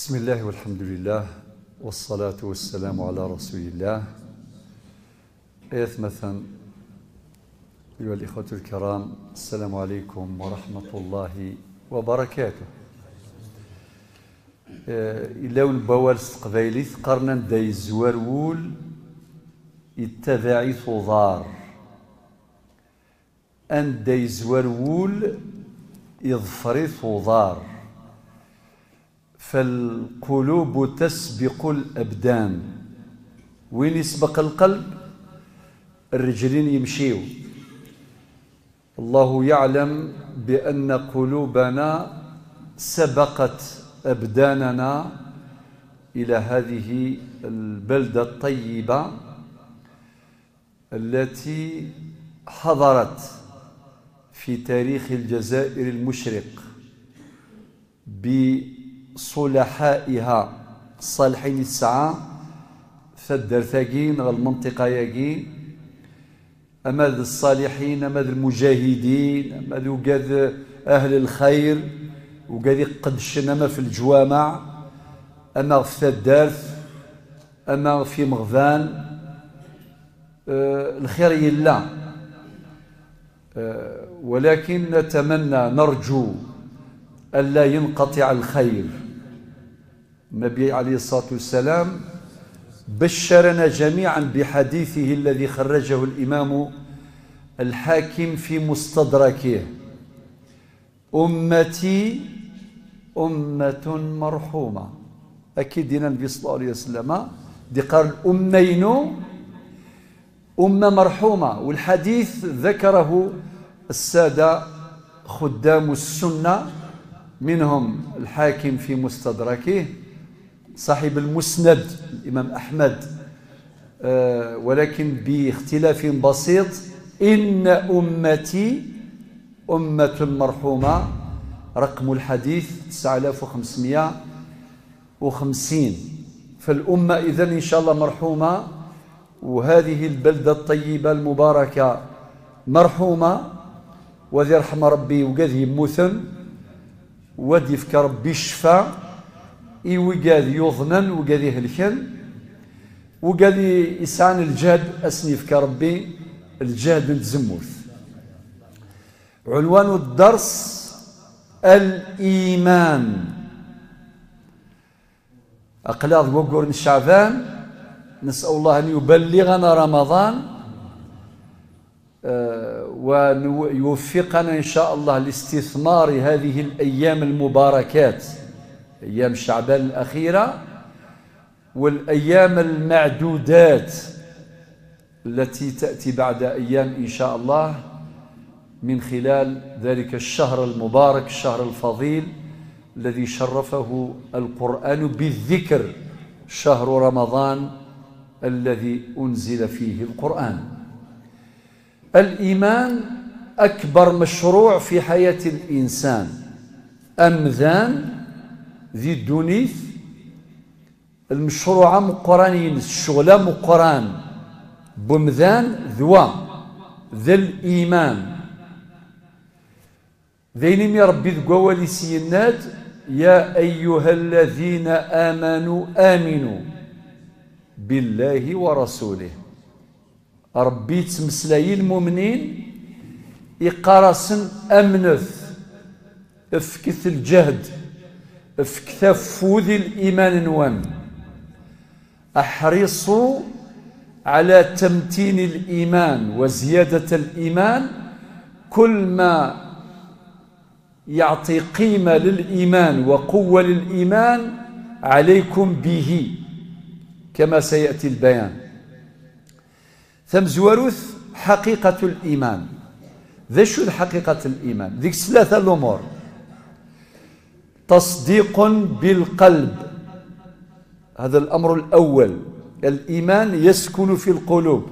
بسم الله والحمد لله والصلاة والسلام على رسول الله. مثلا أيها الإخوة الكرام السلام عليكم ورحمة الله وبركاته. إلا ونبوال قبايلي قرنا داي الزوارول يتبعي ثضار أن داي زوارول يظفري ثضار فالقلوب تسبق الأبدان. وين يسبق القلب؟ الرجلين يمشيو. الله يعلم بأن قلوبنا سبقت أبداننا إلى هذه البلدة الطيبة التي حضرت في تاريخ الجزائر المشرق بصلحائها الصالحين الساعة فالدرثاقين المنطقة ياقين أماد الصالحين أماد المجاهدين أماد وقاد أهل الخير وقاد يقدشن أما في الجوامع. أما في الدارث أما في مغفان آه الخير يلا آه ولكن نتمنى نرجو ألا ينقطع الخير. النبي عليه الصلاة والسلام بشرنا جميعا بحديثه الذي خرجه الإمام الحاكم في مستدركه. أمتي أمة مرحومة. أكيد دينا النبي صلى الله عليه وسلم دي قال الأمين أمة مرحومة. والحديث ذكره السادة خدام السنة منهم الحاكم في مستدركه. صاحب المسند الإمام أحمد. أه ولكن باختلاف بسيط إن أمتي أمة مرحومة رقم الحديث 9550 فالأمة إذن إن شاء الله مرحومة وهذه البلدة الطيبة المباركة مرحومة. وذي رحم ربي وقد يموثن ودي فك ربي الشفاء إي وقاد يظنن وقاد يهلكن وقاد يسعن الجهد أسني فك ربي الجهد نتزموث عنوان الدرس الإيمان. أقلاض وقور شعبان نسأل الله أن يبلغنا رمضان ويوفقنا إن شاء الله لاستثمار هذه الأيام المباركات. أيام شعبان الأخيرة والأيام المعدودات التي تأتي بعد أيام إن شاء الله من خلال ذلك الشهر المبارك الشهر الفضيل الذي شرفه القرآن بالذكر شهر رمضان الذي أنزل فيه القرآن. الإيمان أكبر مشروع في حياة الإنسان أمذان ذي الدونيث المشروع مقرانين الشغلة مقران. بمذان ذوا ذا الإيمان ذين ربي ذقوى سينات يا أيها الذين آمنوا آمنوا بالله ورسوله. ربي تمسلاي المؤمنين يقارسن أمنث أفكث الجهد. افكث فوذ الإيمان نوان أحرصوا على تمتين الإيمان وزيادة الإيمان. كل ما يعطي قيمة للإيمان وقوة للإيمان عليكم به كما سيأتي البيان. ثم زواروث حقيقة الإيمان. ذا شو حقيقة الإيمان؟ ذيك ثلاثة الأمور. تصديق بالقلب. هذا الأمر الأول. الإيمان يسكن في القلوب.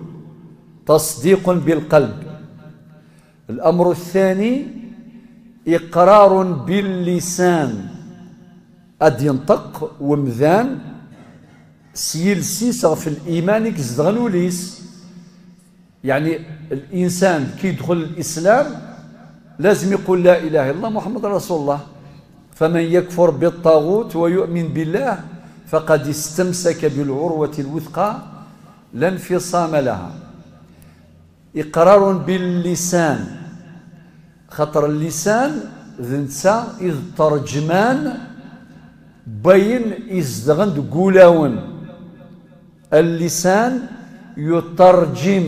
تصديق بالقلب. الأمر الثاني إقرار باللسان. أد ينطق ومذان. سيلسيس في الإيمان كزدغنوليس يعني الإنسان كي يدخل الإسلام لازم يقول لا إله إلا الله محمد رسول الله. فمن يكفر بالطاغوت ويؤمن بالله فقد استمسك بالعروة الوثقى لا انفصام لها. إقرار باللسان. خطر اللسان ذنسا إذ ترجمان بين إزدغند قولاون. اللسان يترجم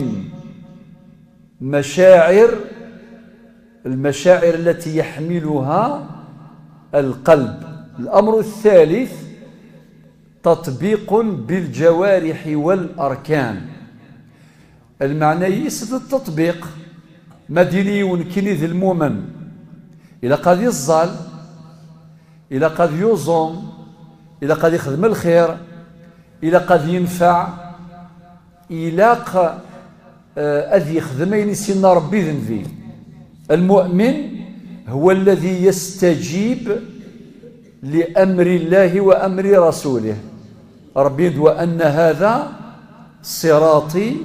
مشاعر المشاعر التي يحملها القلب. الأمر الثالث تطبيق بالجوارح والأركان. المعنى يسد التطبيق. مديني ونكني المؤمن؟ إلى قد يزال إلى قد يوزم إلى قد يخدم الخير إلى قد ينفع. إلى آه، أذ يخدم ينسينا ربي ذنبي. المؤمن هو الذي يستجيب لأمر الله وأمر رسوله. ربي وأن هذا صراطي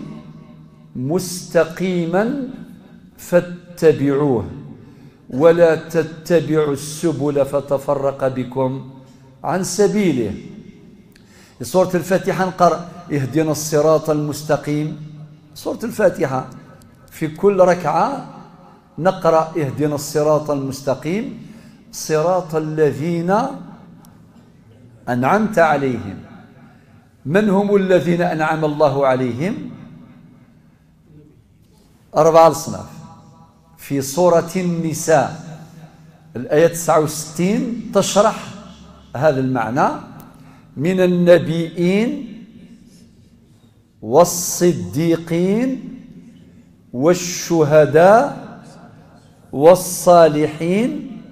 مستقيما فاتبعوه ولا تتبعوا السبل فتفرق بكم عن سبيله. سورة الفاتحة نقرأ اهدنا الصراط المستقيم. سورة الفاتحة في كل ركعة نقرأ اهدنا الصراط المستقيم صراط الذين أنعمت عليهم. من هم الذين أنعم الله عليهم؟ أربع أصناف. في سورة النساء الآية 69 تشرح هذا المعنى. من النبيين والصديقين والشهداء والصالحين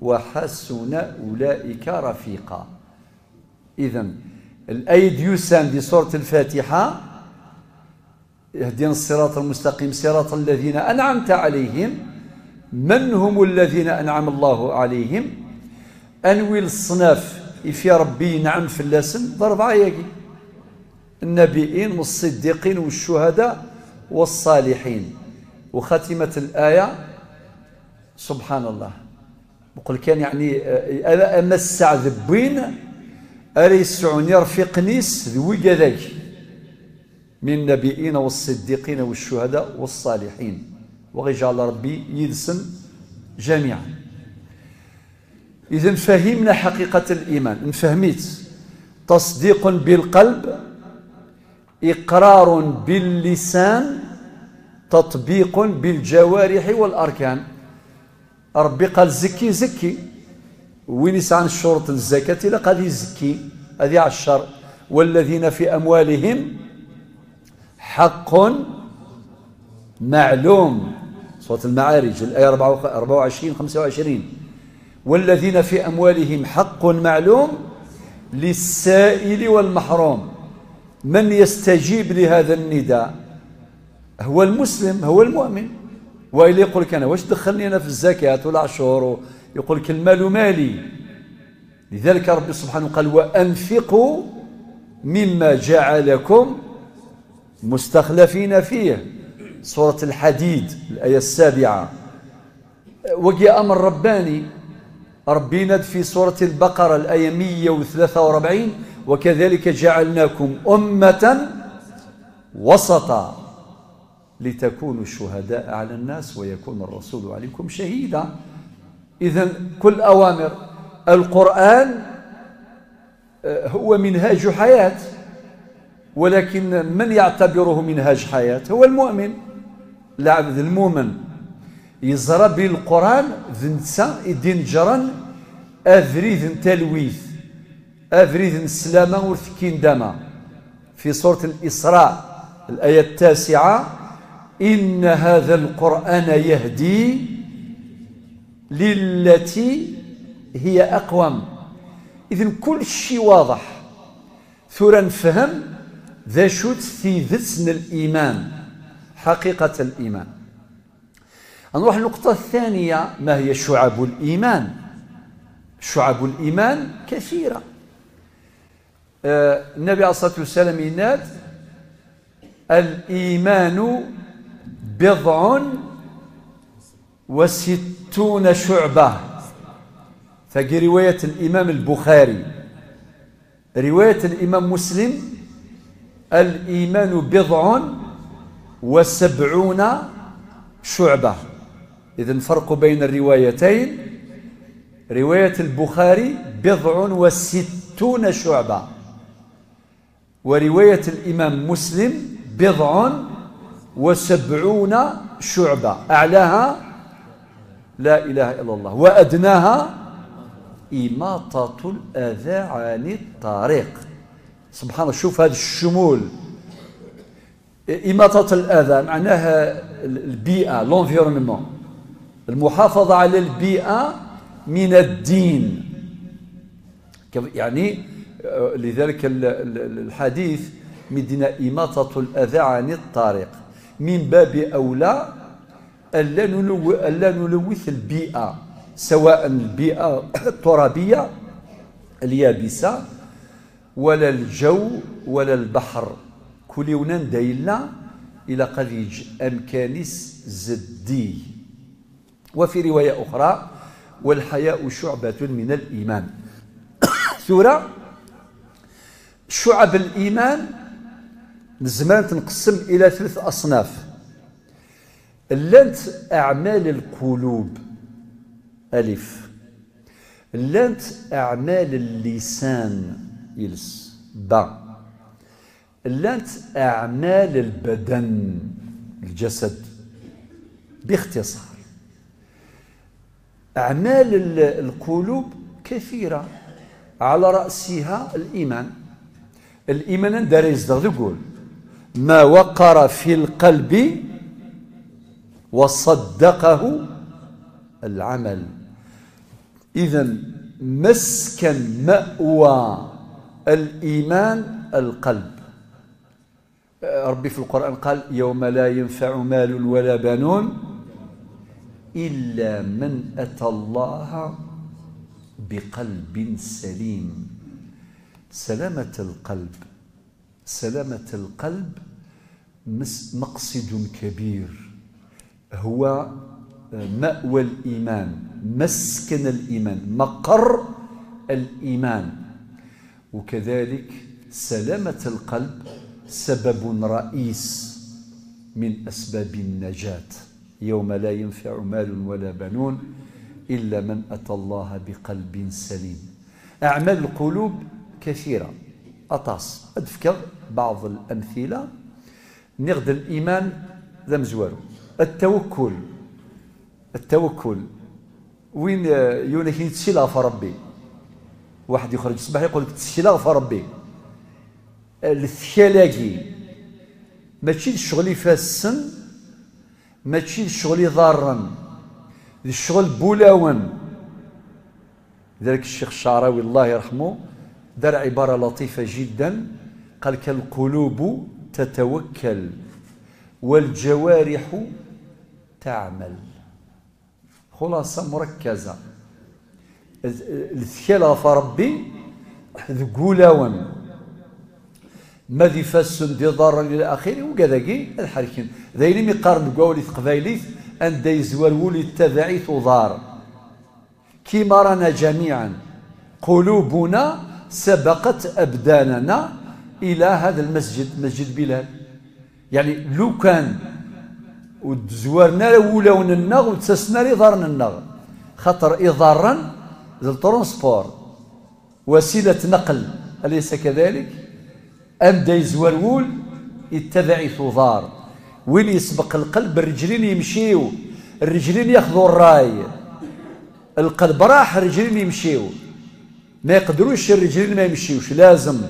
وحسن أولئك رفيقا. إذا الآية يوسان في سورة الفاتحة يهدينا الصراط المستقيم صراط الذين أنعمت عليهم من هم الذين أنعم الله عليهم؟ أنوي الصناف في ربي نعم في اللسن ضرب عياقي النبيين والصديقين والشهداء والصالحين. وختمة الآية سبحان الله. بقول كان يعني أنا أمس ذبين أريسعني رفيق نيس ذوي من النبيين والصديقين والشهداء والصالحين. وغيجعل ربي يدسن جميعا. إذا فهمنا حقيقة الإيمان. فهميت. تصديق بالقلب إقرار باللسان تطبيق بالجوارح والأركان. ربي قال زكي زكي. وين يسعى الشروط الزكاة؟ لقد يزكي هذه عشر. والذين في أموالهم حق معلوم. صوت المعارج الآية 24 25 والذين في أموالهم حق معلوم للسائل والمحروم. من يستجيب لهذا النداء؟ هو المسلم هو المؤمن. وإلا يقول لك أنا واش دخلني أنا في الزكاة والعشور يقول لك المال مالي. لذلك ربي سبحانه قال وأنفقوا مما جعلكم مستخلفين فيه. سورة الحديد الآية السابعة. وجي أمر رباني. ربنا في سورة البقرة الآية 143 وكذلك جعلناكم أمة وسطا. لتكونوا شهداء على الناس ويكون الرسول عليكم شهيدا. إذا كل أوامر القرآن آه، هو منهاج حياة ولكن من يعتبره منهاج حياة؟ هو المؤمن. العبد المؤمن. يزرى بالقرآن ذنسا يدين جران أذريذ تلويث أذريذ السلامة ورثكين دما في سورة الإسراء الآية التاسعة إن هذا القرآن يهدي للتي هي أقوم. إذن كل شيء واضح. ثورا نفهم ذا شوت في ذسن الإيمان حقيقة الإيمان. نروح النقطة الثانية ما هي شعب الإيمان؟ شعب الإيمان كثيرة. آه النبي عليه الصلاة والسلام يناد الإيمان بضع وستون شعبة. فقي رواية الإمام البخاري. رواية الإمام مسلم الإيمان بضع وسبعون شعبة. إذا الفرق بين الروايتين. رواية البخاري بضع وستون شعبة. ورواية الإمام مسلم بضع وسبعون شعبة. أعلاها لا إله إلا الله. وأدناها إماطة الأذى عن الطريق سبحان الله شوف هذا الشمول. إماطة الأذى معناها البيئة لونفيرونمون المحافظة على البيئة من الدين. يعني لذلك الحديث مدنا إماطة الأذى عن الطريق من باب أولى ألا نلوث البيئة سواء البيئة الترابية اليابسة ولا الجو ولا البحر. كل يونان دايلنا إلى قليج أمكانس زدي. وفي رواية أخرى والحياء شعبة من الإيمان. سورة شعب الإيمان زمان تنقسم إلى ثلاث أصناف. لنت أعمال القلوب ألف. لنت أعمال اللسان يلس با. لنت أعمال البدن الجسد. باختصار. أعمال القلوب كثيرة. على رأسها الإيمان. الإيمان دار يصدق يقول ما وقر في القلب وصدقه العمل. إذا مسكن مأوى الإيمان القلب. ربي في القرآن قال يوم لا ينفع مال ولا بنون إلا من أتى الله بقلب سليم. سلامة القلب. سلامة القلب مقصد كبير. هو مأوى الإيمان مسكن الإيمان مقر الإيمان. وكذلك سلامة القلب سبب رئيس من أسباب النجاة. يوم لا ينفع مال ولا بنون إلا من أتى الله بقلب سليم. أعمال القلوب كثيرة. أطاس. أدفك بعض الأمثلة. نغد الإيمان ذا مزوارو التوكل. التوكل. وين يونك تسيلا فربي واحد يخرج الصباح يقول لك تسيلا فربي الثلاقي ماشي الشغل فاسن ماشي الشغل ضارا الشغل بولاون. لذلك الشيخ الشعراوي الله يرحمه. دار عبارة لطيفة جدا. قال كالقلوب تتوكل والجوارح تعمل. خلاصة مركزة. الثكالة فربي ذقولاون ماذي فاسن دي ضار إلى اخره وكذاكي الحركين. ذايني مقارن بقولي قبايليت أن دي زوال ولي التبعي ضار كيما رانا جميعا. قلوبنا سبقت أبداننا إلى هذا المسجد مسجد بلال. يعني لو كان وزوارنا ولاون النغ وتسسنا لي ضارنا النغ. خاطر إضارا الترونسبور وسيلة نقل أليس كذلك؟ أم دا يزورول يتبع ثضار وين يسبق القلب الرجلين يمشيو. الرجلين ياخذوا الراي. القلب راح الرجلين يمشيو. ما يقدروش الرجلين ما يمشيوش. لازم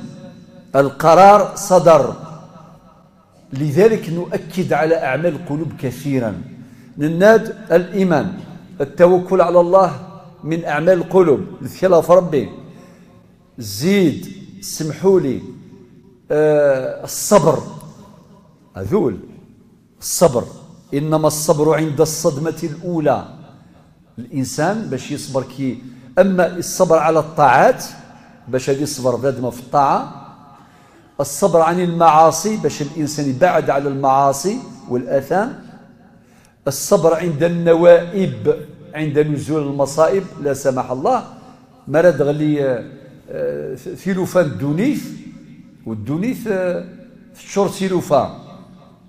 القرار صدر. لذلك نؤكد على أعمال القلوب كثيرا. نناد الإيمان التوكل على الله من أعمال القلوب. الخلاف ربي زيد سمحوا لي آه الصبر. هذول الصبر. إنما الصبر عند الصدمة الأولى. الإنسان باش يصبر كي أما الصبر على الطاعات باش هذه الصبر بادمة في الطاعة. الصبر عن المعاصي باش الإنسان يبعد على المعاصي والآثام. الصبر عند النوائب عند نزول المصائب لا سمح الله. مرد غلي آه، ثيلوفان الدونيث. والدونيث آه، شور ثيلوفان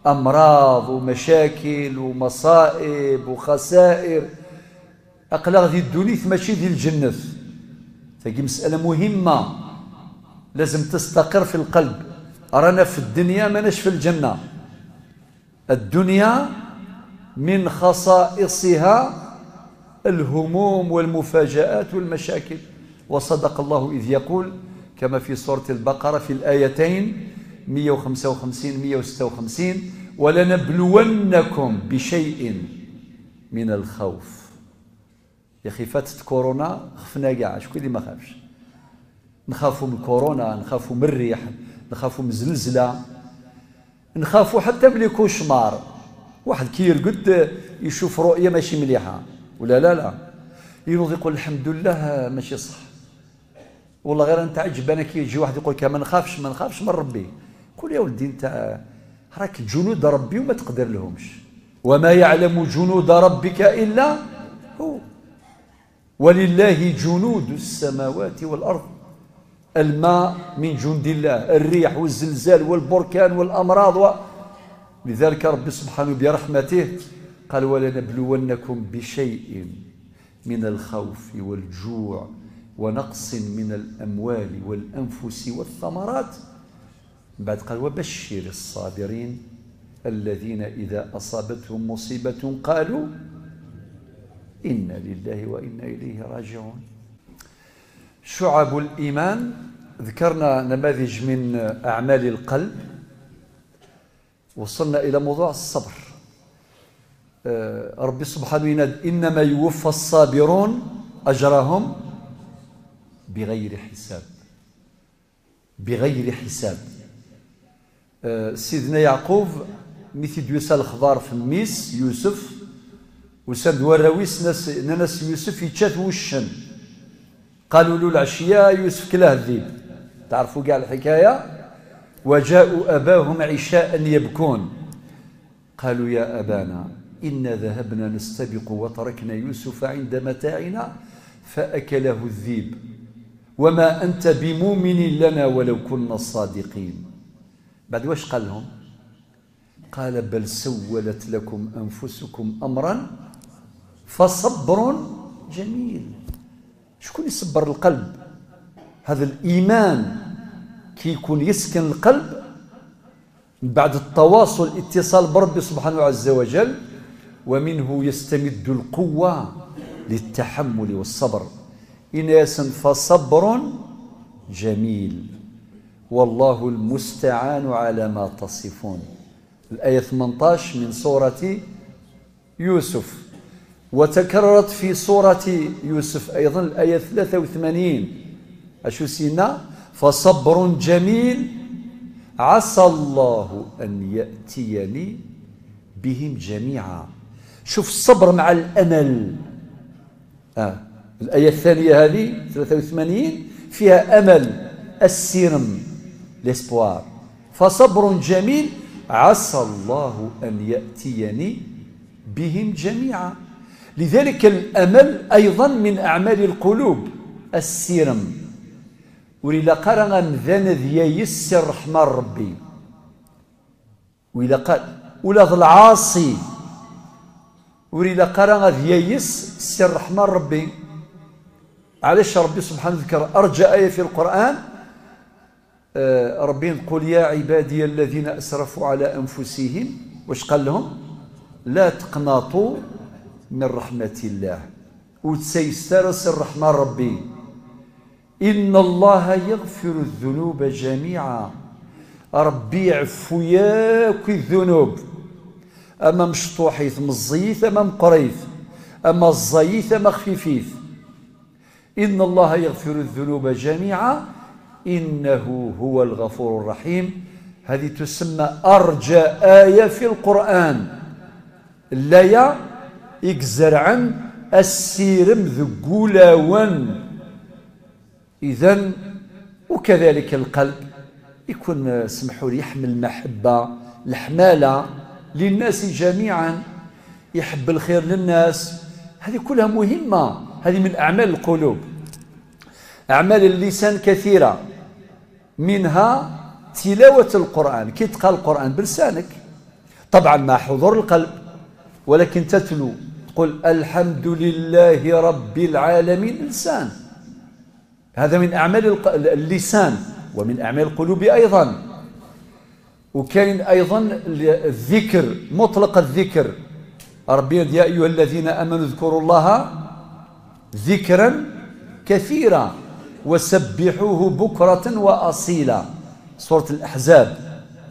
أمراض ومشاكل ومصائب وخسائر. أقلق ذي الدونيث ماشي ذي الجنة تجي مسألة مهمة. لازم تستقر في القلب. رانا في الدنيا ماناش في الجنة. الدنيا من خصائصها الهموم والمفاجآت والمشاكل. وصدق الله إذ يقول كما في سورة البقرة في الآيتين 155 156 ولنبلونكم بشيء من الخوف. يا أخي فاتت كورونا خفنا كاع. شكون اللي ما خافش؟ نخافوا من كورونا نخافوا من الريح نخافوا من الزلزلة نخافوا حتى من كوشمار. واحد كي يرقد يشوف رؤية ماشي مليحة. ولا لا لا. ينوض يقول الحمد لله ماشي صح. والله غير أنت عجب أنا كي يجي واحد يقول لك ما نخافش ما نخافش من ربي. قول يا ولدي أنت راك جنود ربي وما تقدر لهمش. وما يعلم جنود ربك إلا هو. ولله جنود السماوات والأرض. الماء من جند الله الريح والزلزال والبركان والأمراض و... لذلك ربي سبحانه برحمته قال ولنبلونكم بشيء من الخوف والجوع ونقص من الأموال والأنفس والثمرات. بعد قال وبشر الصابرين الذين إذا أصابتهم مصيبة قالوا إنا لله وإنا إليه راجعون. شعب الإيمان ذكرنا نماذج من أعمال القلب. وصلنا إلى موضوع الصبر. آه، ربي سبحانه يناد إنما يوفى الصابرون أجرهم بغير حساب. بغير حساب. آه، سيدنا يعقوب مثل يوسى الخضار في الميس يوسف وسند وراويس ناس ناس يوسف يتشات وشن. قالوا له العشية يوسف كلاه الذيب تعرفوا كاع الحكاية؟ وجاءوا أباهم عشاء يبكون. قالوا يا أبانا إنا ذهبنا نستبق وتركنا يوسف عند متاعنا فأكله الذيب. وما أنت بمؤمن لنا ولو كنا صادقين. بعد واش قال لهم؟ قال بل سولت لكم أنفسكم أمرا فصبر جميل. شكون يصبر القلب؟ هذا الإيمان. كي يكون يسكن القلب بعد التواصل اتصال بربي سبحانه عز وجل ومنه يستمد القوة للتحمل والصبر. إناس فصبر جميل. والله المستعان على ما تصفون. الآية 18 من سورة يوسف. وتكررت في سورة يوسف أيضا الآية 83 أشو سينا فصبر جميل. عسى الله أن يأتيني بهم جميعا. شوف الصبر مع الأمل. آه. الآية الثانية هذه 83 فيها أمل السيرم ليسبوار فصبر جميل. عسى الله أن يأتيني بهم جميعا. لذلك الأمل أيضا من أعمال القلوب. السيرم قرأ ذن ذي يسر رحمة ربي. وإلا قال ولا العاصي. وريلا قرا ييس سر الرحمن ربي. علاش ربي سبحانه ذكر أرجى آية في القرآن؟ آه ربي يقول يا عبادي الذين أسرفوا على أنفسهم. واش قال لهم؟ لا تقنطوا من رحمة الله. وتسيسترس الرحمن ربي. إن الله يغفر الذنوب جميعا. ربي يعفو ياك الذنوب. أما مشطوحيث مزيث أما مقريث أما الزيث أما خفيفيث. إن الله يغفر الذنوب جميعا. إنه هو الغفور الرحيم. هذه تسمى أرجى آية في القرآن. لا يكزر عن السيرم ذقولاون اذا وكذلك القلب. يكون سمحوا لي يحمل المحبة الحمالة للناس جميعا. يحب الخير للناس. هذه كلها مهمة. هذه من أعمال القلوب. أعمال اللسان كثيرة. منها تلاوة القرآن. كي تقرأ القرآن بلسانك. طبعا مع حضور القلب. ولكن تتلو تقول الحمد لله رب العالمين لسان. هذا من أعمال اللسان ومن أعمال القلوب أيضا. وكاين أيضا الذكر مطلق الذكر. ربي يا أيها الذين أمنوا اذكروا الله ذكرا كثيرا وسبحوه بكرة وأصيلا. سورة الأحزاب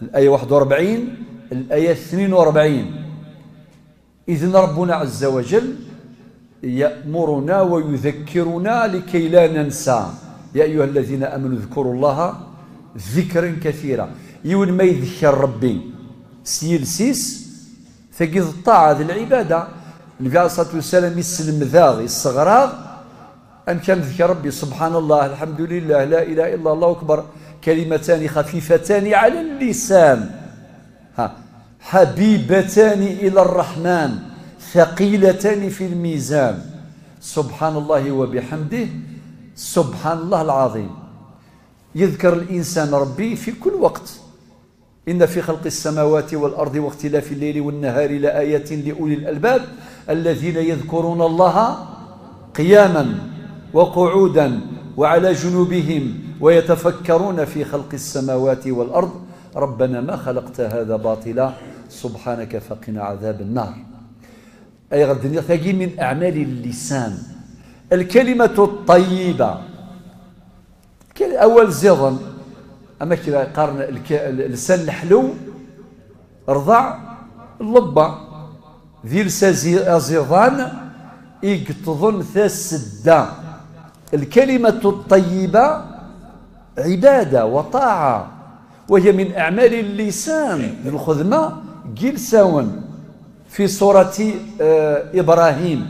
الآية 41 الآية 42 إذن ربنا عز وجل يأمرنا ويذكرنا لكي لا ننسى. يا أيها الذين أمنوا اذكروا الله ذكرا كثيرا. يون ما يذكر ربي. سيل سيس ثقيض الطاعة ذي العبادة. النبي عليه الصلاة والسلام يسلم ذاغ الصغراغ. أم كان ذكر ربي. سبحان الله الحمد لله لا إله إلا الله أكبر. كلمتان خفيفتان على اللسان. ها. حبيبتان إلى الرحمن ثقيلتان في الميزان. سبحان الله وبحمده سبحان الله العظيم. يذكر الإنسان ربي في كل وقت. إن في خلق السماوات والأرض واختلاف الليل والنهار لآيات لأولي الألباب الذين يذكرون الله قياما وقعودا وعلى جنوبهم ويتفكرون في خلق السماوات والأرض. ربنا ما خلقت هذا باطلا. سبحانك فقنا عذاب النار. أي غد ثقي من أعمال اللسان. الكلمة الطيبة. أول زيضا أما كذا قارن اللسان الحلو رضع اللبة ذي الزيضان يقتضن ثاسدا الكلمة الطيبة عبادة وطاعة وهي من أعمال اللسان الخدمة جلسون في سورة آه، إبراهيم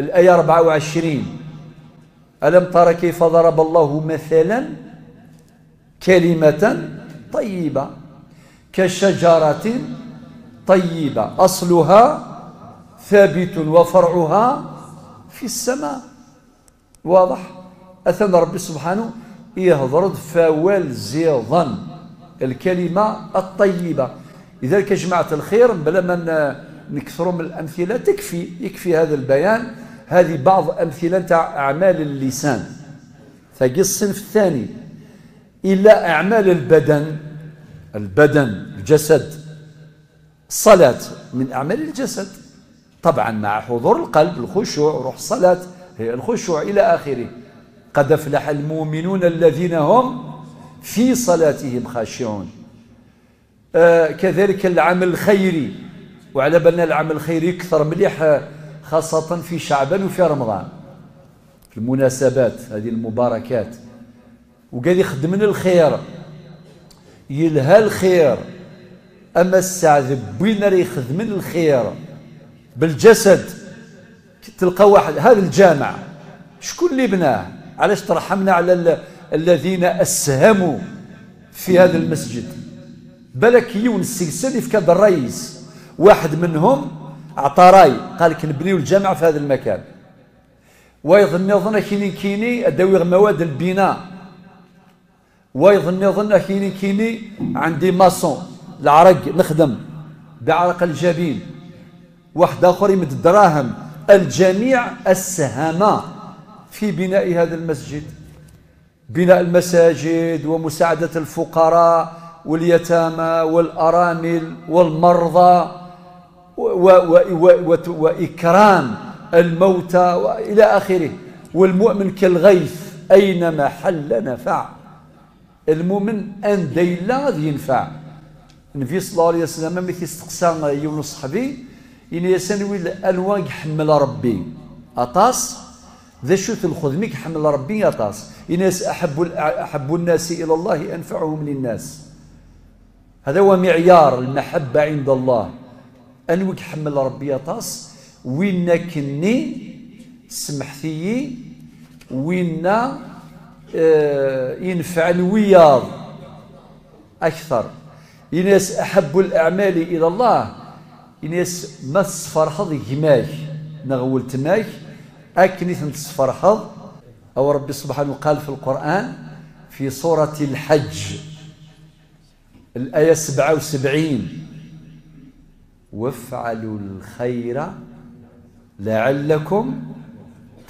الآية 24 ألم تر كيف ضرب الله مثلا؟ كلمة طيبة. كشجرة طيبة. أصلها ثابت وفرعها في السماء. واضح؟ أثنى ربي سبحانه يهضر فوال زيضا. الكلمة الطيبة. لذلك جماعة الخير بلا ما نكثروا من الأمثلة تكفي يكفي هذا البيان. هذه بعض أمثلة تاع أعمال اللسان. ثقي الصنف الثاني. إلا أعمال البدن البدن الجسد. الصلاة من أعمال الجسد. طبعا مع حضور القلب الخشوع روح الصلاة هي الخشوع إلى آخره. قد أفلح المؤمنون الذين هم في صلاتهم خاشعون. كذلك العمل الخيري. وعلى بالنا العمل الخيري يكثر مليح خاصة في شعبان وفي رمضان. في المناسبات هذه المباركات. وقال يخدم الخير. يلهى الخير. أما السعد بين يخدم الخير. بالجسد. تلقى واحد هذا الجامع. شكون اللي بناه؟ علاش ترحمنا على الذين أسهموا في هذا المسجد؟ يونس السلسلي في كذا الرئيس. واحد منهم أعطى رأي قال لك نبنيو الجامع في هذا المكان. ويظن يظن كيني كيني أدوي مواد البناء. ويظن يظن كيني كيني عندي ماسون العرق نخدم بعرق الجبين. واحد آخر يمد الدراهم. الجميع أسهم في بناء هذا المسجد. بناء المساجد ومساعدة الفقراء. واليتامى والأرامل والمرضى وإكرام الموتى وإلى آخره. والمؤمن كالغيث أينما حل نفع. المؤمن أن ديلا ينفع. النبي صلى الله عليه وسلم ملي كيستقسى يونس صحبي إن يسنوي الألوان يحمل ربي. أطاس؟ ذا شو الخدمي يحمل ربي أطاس. الناس أحب أحب الناس إلى الله أنفعهم للناس. هذا هو معيار المحبة عند الله. أنوك حمل ربي أطاس وين كني سمحتي وين آه ينفع الوياض أكثر. الناس أحب الأعمال إلى الله الناس ما تصفرحض يماك. نغول تماك أكني تصفرحض أو ربي سبحانه قال في القرآن في سورة الحج. الآية 77 وافعلوا الخير لعلكم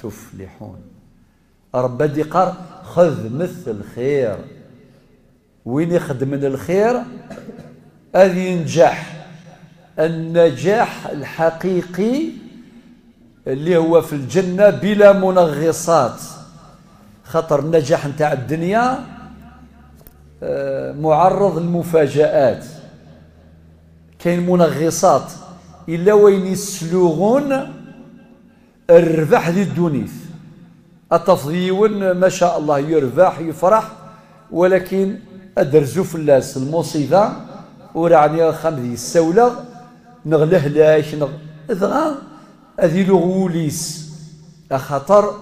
تفلحون. رب قال خذ مثل الخير. وين يخدم من الخير؟ أذ ينجح. النجاح الحقيقي اللي هو في الجنة بلا منغصات. خطر النجاح نتاع الدنيا معرض للمفاجآت. كاين منغصات. إلا وين يسلوغون الربح ذي الدونيث التفضيون ما شاء الله يربح يفرح ولكن أدرزو فلاس المصيبة. ورعني خمدي السولة نغله لاش نغ. إذغا أذي لغوليس أخطر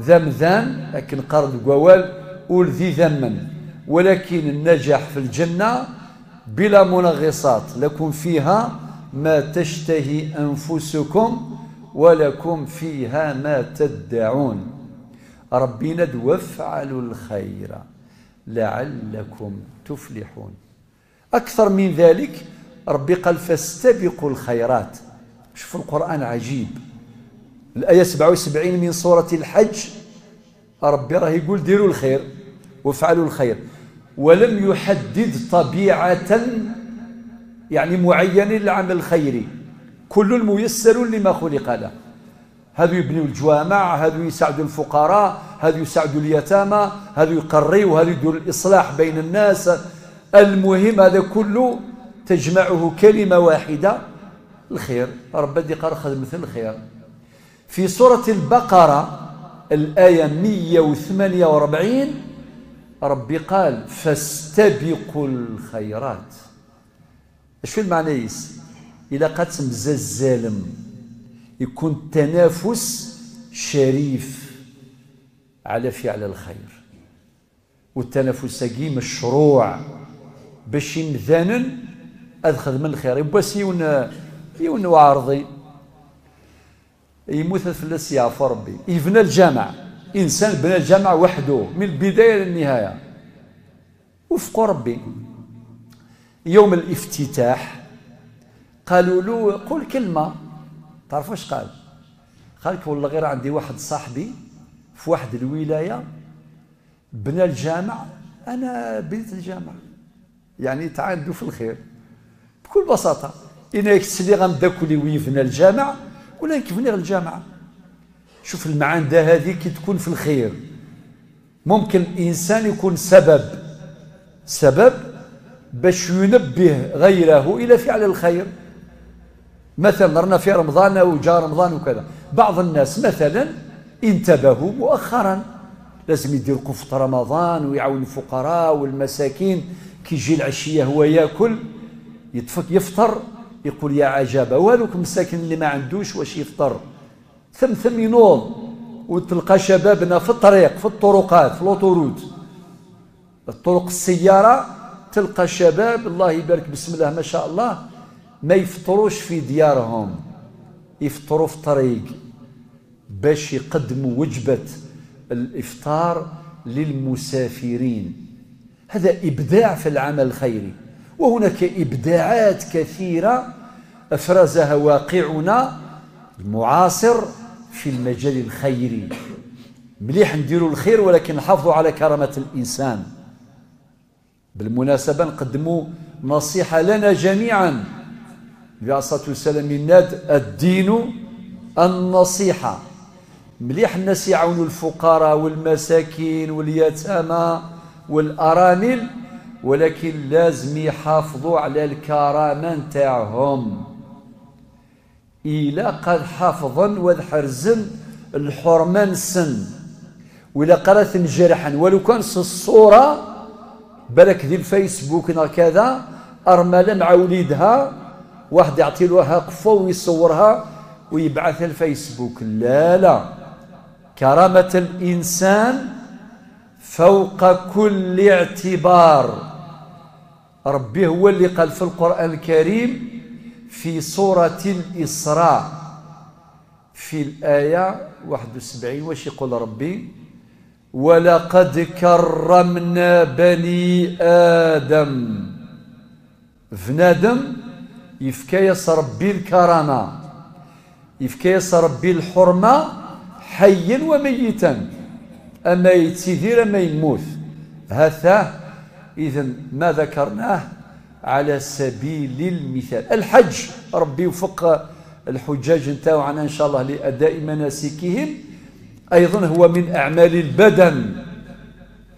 ذم ذان لكن قرض قوال قول ذي ذما. ولكن النجاح في الجنة بلا منغصات لكم فيها ما تشتهي أنفسكم ولكم فيها ما تدعون. ربنا وافعلوا الخير لعلكم تفلحون. أكثر من ذلك ربي قال فاستبقوا الخيرات. شوفوا القرآن عجيب. الآية 77 من سورة الحج. ربي راه يقول ديروا الخير وافعلوا الخير. ولم يحدد طبيعة يعني معينة للعمل الخيري. كل ميسر لما خلق له. هذو يبنيوا الجوامع هذو يساعدوا الفقراء هذو يساعدوا اليتامى هذو يقريوا هذو يديروا الإصلاح بين الناس. المهم هذا كله تجمعه كلمة واحدة الخير. رب دي قال مثل الخير. في سورة البقرة الآية 148 ربي قال فاستبقوا الخيرات. اش المعنى يس؟ إذا قد مززالم يكون تنافس شريف على فعل الخير. والتنافس مشروع باش يمذانا ادخل من الخير. يباس يون يون وعرضي يموت فلاس يعفو ربي. يبنى الجامع. إنسان بنى الجامع وحده من البداية للنهاية. وفق ربي. يوم الافتتاح قالوا له قول كلمة. تعرف واش قال؟ قال لك والله غير عندي واحد صاحبي في واحد الولاية بنى الجامع. أنا بنيت الجامع. يعني تعاندوا في الخير. بكل بساطة إن يكسلي غنداكلي ويفنى الجامع ولا يكفني الجامعة شوف المعاندة هذه كي تكون في الخير. ممكن الإنسان يكون سبب سبب باش ينبه غيره إلى فعل الخير. مثلا رنا في رمضان وجاء رمضان وكذا. بعض الناس مثلا انتبهوا مؤخرا. لازم يدير قفط رمضان ويعاون الفقراء والمساكين. كي يجي العشية هو يأكل يفطر يقول يا عجبا وهذوك مساكن اللي ما عندوش واش يفطر؟ ثم ثم ينوض وتلقى شبابنا في الطريق في الطرقات في الاوتورود الطرق السيارة تلقى شباب الله يبارك بسم الله ما شاء الله ما يفطروش في ديارهم يفطروا في طريق باش يقدموا وجبة الإفطار للمسافرين. هذا إبداع في العمل الخيري. وهناك إبداعات كثيرة أفرزها واقعنا المعاصر في المجال الخيري. مليح نديروا الخير ولكن نحافظوا على كرامة الإنسان. بالمناسبة نقدموا نصيحة لنا جميعا. النبي عليه الصلاة والسلام الناد الدين النصيحة. مليح الناس يعاونوا الفقراء والمساكين واليتامى والأرامل ولكن لازم يحافظوا على الكرامة نتاعهم. إلا قد حافظا وذ حرزن الحرمان سن. ولا قرأت نجرحا ولو كان الصورة بالك ذي الفيسبوك كذا أرملة مع وليدها واحد يعطي لها قفة ويصورها ويبعث الفيسبوك. لا لا. كرامة الإنسان فوق كل اعتبار. ربي هو اللي قال في القرآن الكريم في سورة الإسراء. في الآية 71 واش يقول ربي؟ ولقد كرمنا بني آدم. فنادم يفكيس ربي الكرامة. يفكيس ربي الحرمة حيا وميتا. أما يتسيدير أما يموت. هذا إذا ما ذكرناه على سبيل المثال. الحج ربي يوفق الحجاج نتاعنا إن شاء الله لأداء مناسكهم. أيضا هو من أعمال البدن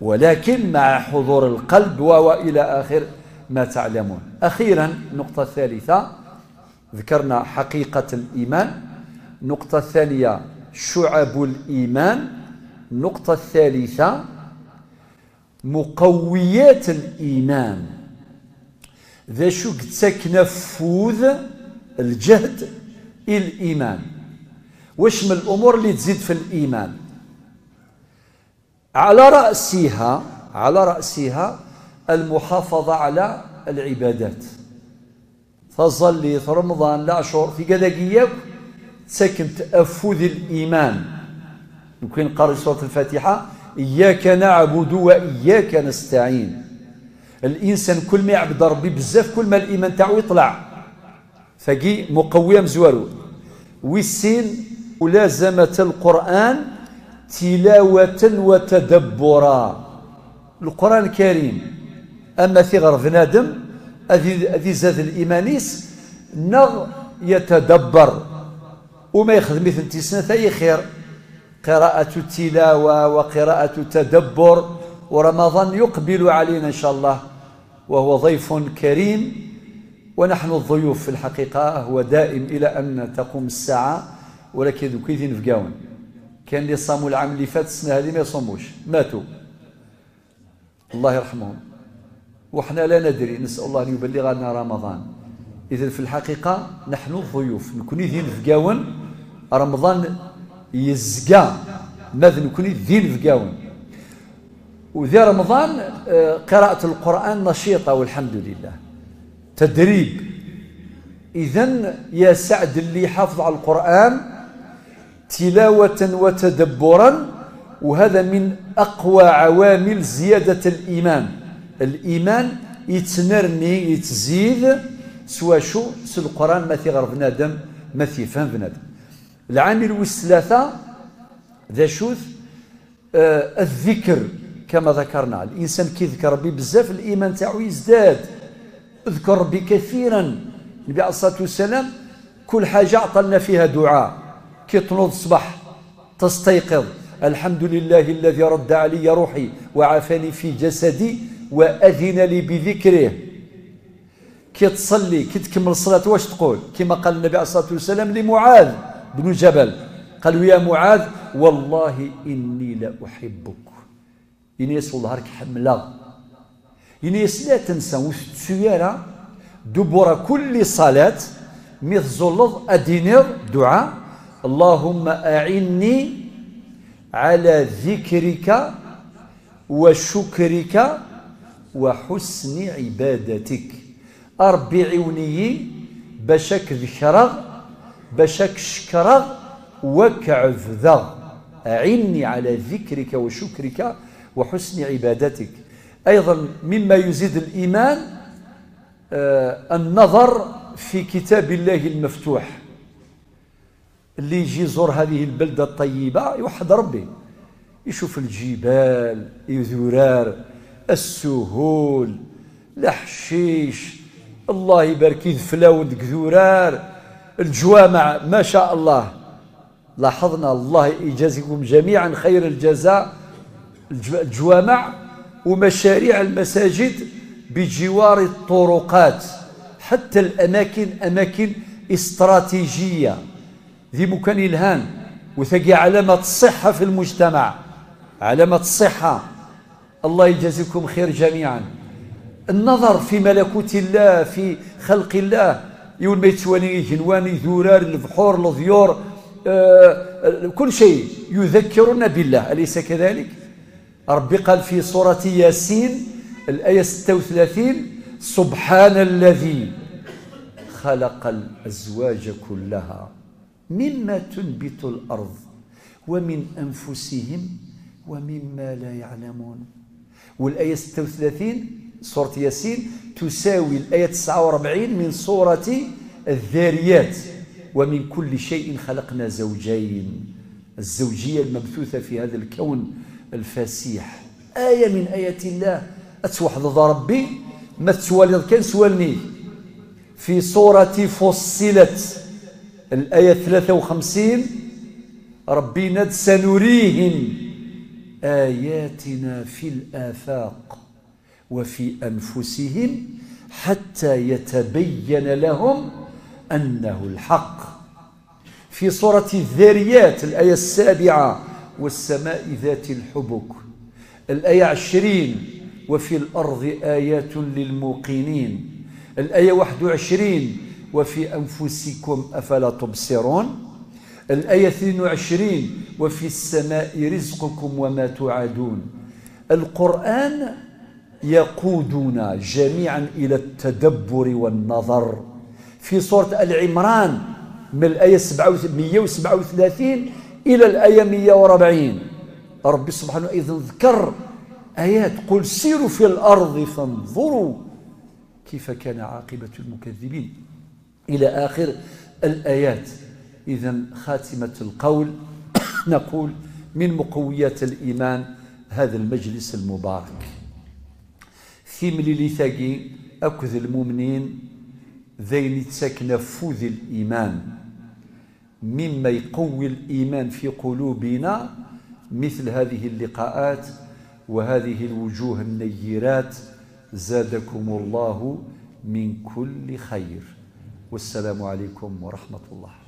ولكن مع حضور القلب وإلى آخر ما تعلمون. أخيرا النقطة الثالثة ذكرنا حقيقة الإيمان. النقطة الثانية شعب الإيمان. النقطة الثالثة مقويات ذا شو تكنفوذ الجهد الإيمان واش من الأمور اللي تزيد في الإيمان على رأسها على رأسها المحافظة على العبادات فظلي في رمضان لا شهور في قدقية سكن تأفذ الإيمان يمكن قرأ سورة الفاتحة إياك نعبد وإياك نستعين الإنسان كل ما يعبد ربي بزاف كل ما الإيمان تاعو يطلع. فقي مقوية مزوارو. والسين ملازمة القرآن تلاوة وتدبرا. القرآن الكريم. أما ثغر بنادم أذي زاد الإيمانيس نغ يتدبر. وما يخدم مثل تسنة أي خير. قراءة التلاوة وقراءة التدبر ورمضان يقبل علينا إن شاء الله. وهو ضيف كريم ونحن الضيوف في الحقيقة هو دائم إلى أن تقوم الساعة ولكن كيدين فقاون كان اللي صاموا العام اللي فات السنة هذه ما يصوموش ماتوا. الله يرحمهم. وحنا لا ندري نسأل الله أن يبلغنا رمضان. إذا في الحقيقة نحن الضيوف نكون ذين فقاون رمضان يزقى. ماذا نكون ذين فقاون وذي رمضان آه، قراءة القرآن نشيطة والحمد لله. تدريب. إذا يا سعد اللي حافظ على القرآن تلاوة وتدبرا وهذا من أقوى عوامل زيادة الإيمان. الإيمان يتنرني يتزيد سوا شو سو القرآن ما غير بنادم ما فهم بنادم. العامل والثلاثة ذا شوث آه الذكر. كما ذكرنا الإنسان كي ذكر ربي بزاف الإيمان تاعو يزداد. اذكر ربي كثيرا النبي عليه الصلاة والسلام كل حاجة أعطلنا فيها دعاء. كي تنوض الصباح تستيقظ. الحمد لله الذي رد علي روحي وعافاني في جسدي وأذن لي بذكره. كي تصلي كي تكمل الصلاة واش تقول؟ كما قال النبي عليه الصلاة والسلام لمعاذ بن جبل. قالوا يا معاذ والله إني لأحبك. إنيس ظهرك حملة إنيس لا تنسى وستسيارة دبر كل صلاة مثل أدينير دعاء اللهم أعني على ذكرك وشكرك وحسن عبادتك أربي عوني بشك ذكرغ بشك شكرغ وكعفذغ أعني على ذكرك وشكرك وحسن عبادتك. أيضا مما يزيد الإيمان آه النظر في كتاب الله المفتوح. اللي يجي يزور هذه البلدة الطيبة يوحد ربي. يشوف الجبال يذورار السهول الحشيش. الله يبارك يذفلاود كذورار الجوامع ما شاء الله. لاحظنا الله يجازيكم جميعا خير الجزاء. الجوامع ومشاريع المساجد بجوار الطرقات حتى الأماكن أماكن استراتيجية. ذي مكان الهان وثقي علامة الصحة في المجتمع. علامة الصحة الله يجازيكم خير جميعا. النظر في ملكوت الله في خلق الله. يقول ما يتسواني جنواني ذورار البحور الضيور آه كل شيء يذكرنا بالله. أليس كذلك؟ ربي قال في سورة ياسين الآية 36 سبحان الذي خلق الأزواج كلها مما تنبت الأرض ومن أنفسهم ومما لا يعلمون. والآية 36 سورة ياسين تساوي الآية 49 من سورة الذاريات. ومن كل شيء خلقنا زوجين. الزوجية المبثوثة في هذا الكون الفسيح. آية من آيات الله. أتوحظ ربي؟ ما تسوالي كان سوالني. في سورة فصلت الآية 53 ربي ند سنريهم آياتنا في الآفاق وفي أنفسهم حتى يتبين لهم أنه الحق. في سورة الذاريات الآية السابعة والسماء ذات الحبك. الآية عشرين وفي الأرض آيات للموقنين. الآية 21 وفي أنفسكم أفلا تبصرون. الآية 22 وفي السماء رزقكم وما توعدون. القرآن يقودنا جميعا إلى التدبر والنظر. في سورة العمران من الآية 137 إلى الآية 140 ربي سبحانه أيضا ذكر آيات قل سيروا في الأرض فانظروا كيف كان عاقبة المكذبين. إلى آخر الآيات. إذا خاتمة القول. نقول من مقويات الإيمان هذا المجلس المبارك. ثيملي لثاقي أكذ المؤمنين. ذين تسكن فوذ الإيمان. مما يقوي الإيمان في قلوبنا مثل هذه اللقاءات وهذه الوجوه النيرات زادكم الله من كل خير. والسلام عليكم ورحمة الله.